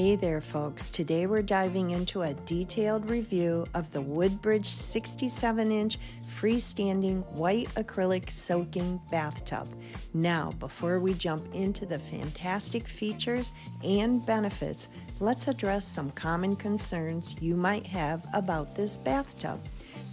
Hey there, folks. Today we're diving into a detailed review of the Woodbridge 67 inch freestanding white acrylic soaking bathtub. Now, before we jump into the fantastic features and benefits, let's address some common concerns you might have about this bathtub.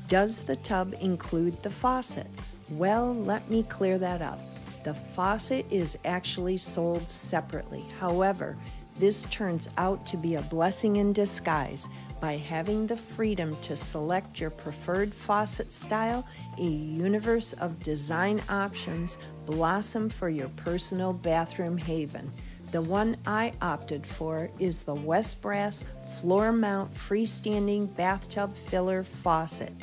Does the tub include the faucet? Well, let me clear that up. The faucet is actually sold separately. However, this turns out to be a blessing in disguise by having the freedom to select your preferred faucet style, a universe of design options blossom for your personal bathroom haven. The one I opted for is the Westbrass floor mount freestanding bathtub filler faucet.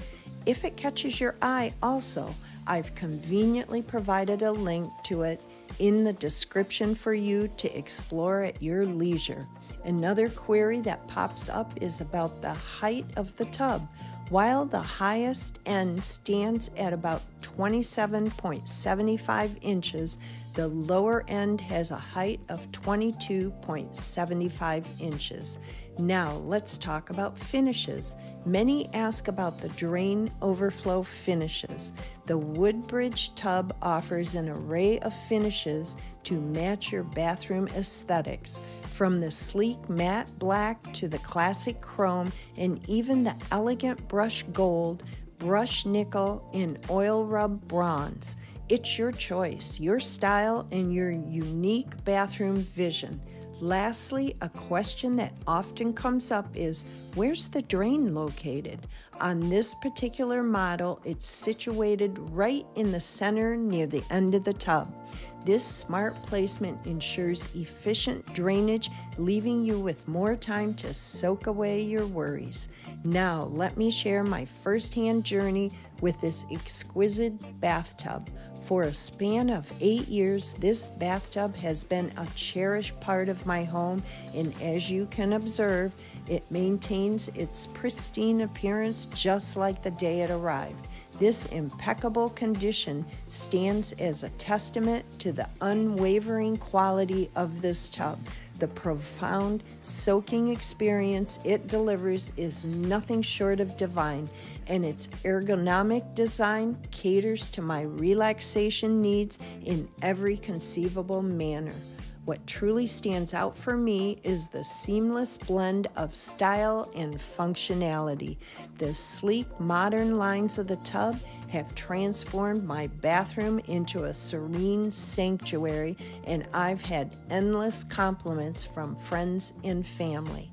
If it catches your eye, also, I've conveniently provided a link to it in the description for you to explore at your leisure. Another query that pops up is about the height of the tub. While the highest end stands at about 27.75 inches, the lower end has a height of 22.75 inches. Now, let's talk about finishes. Many ask about the drain overflow finishes. The Woodbridge tub offers an array of finishes to match your bathroom aesthetics, from the sleek matte black to the classic chrome and even the elegant brush gold, brush nickel, and oil rub bronze. It's your choice, your style, and your unique bathroom vision. Lastly, a question that often comes up is where's the drain located? On this particular model, it's situated right in the center near the end of the tub. This smart placement ensures efficient drainage, leaving you with more time to soak away your worries. Now, let me share my firsthand journey with this exquisite bathtub. For a span of eight years, this bathtub has been a cherished part of my home, and as you can observe, it maintains its pristine appearance just like the day it arrived. This impeccable condition stands as a testament to the unwavering quality of this tub. The profound soaking experience it delivers is nothing short of divine, and its ergonomic design caters to my relaxation needs in every conceivable manner. What truly stands out for me is the seamless blend of style and functionality. The sleek, modern lines of the tub have transformed my bathroom into a serene sanctuary, and I've had endless compliments from friends and family.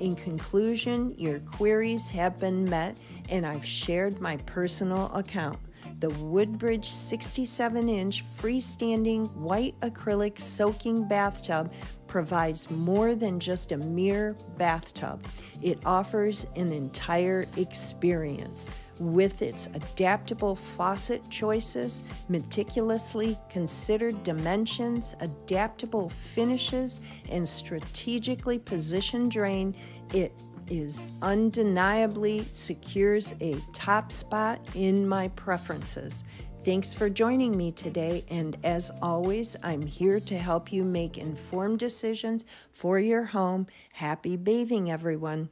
In conclusion, your queries have been met, and I've shared my personal account. The Woodbridge 67 inch freestanding white acrylic soaking bathtub provides more than just a mere bathtub. It offers an entire experience. With its adaptable faucet choices, meticulously considered dimensions, adaptable finishes, and strategically positioned drain, it is undeniably secures a top spot in my preferences. Thanks for joining me today, and as always, I'm here to help you make informed decisions for your home. Happy bathing, everyone.